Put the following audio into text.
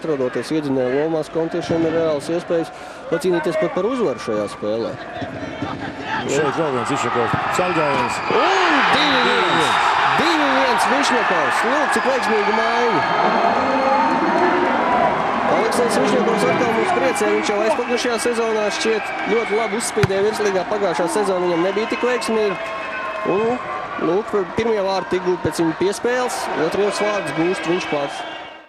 Atrodoties iedzinēja lomās, kontiešiem ir reāls iespējas pacīnīties pat par uzvaru šajā spēlē. Šeit vēl viens izšakos ceļgājiens. Un 2-1! 2-1 Višņakovs. Lūk, cik veiksmīga maiņa. Aleksandrs Višņakovs atkal mums priecē. Viņš jau aizpagājušajā sezonā šķiet ļoti labi uzspīdēja virslīgā. Pagājušā sezona viņam nebija tik veiksmīga. Un, lūk, pirmie vārti tika gūt pēc viņa piespēles, otrajos vārdus gūst viņš pats.